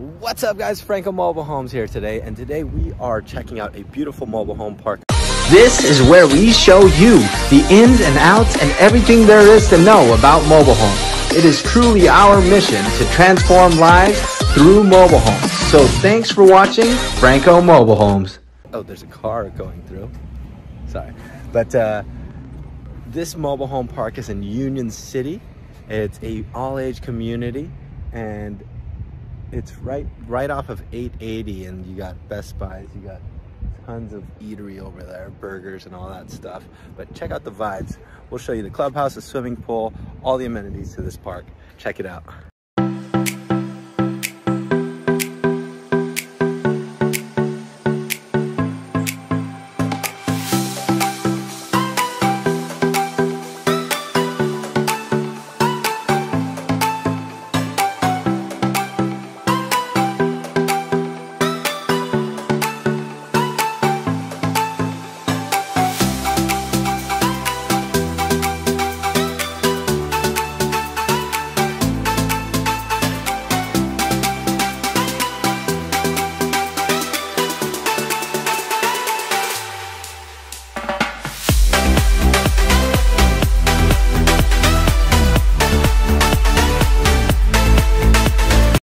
What's up guys, Franco Mobile Homes here today, and today we are checking out a beautiful mobile home park. This is where we show you the ins and outs and everything there is to know about mobile homes. It is truly our mission to transform lives through mobile homes. So thanks for watching Franco Mobile Homes. Oh, there's a car going through. Sorry. But uh, this mobile home park is in Union City. It's a all-age community and it's right right off of 880 and you got Best Buys, you got tons of eatery over there, burgers and all that stuff. But check out the vibes. We'll show you the clubhouse, the swimming pool, all the amenities to this park. Check it out.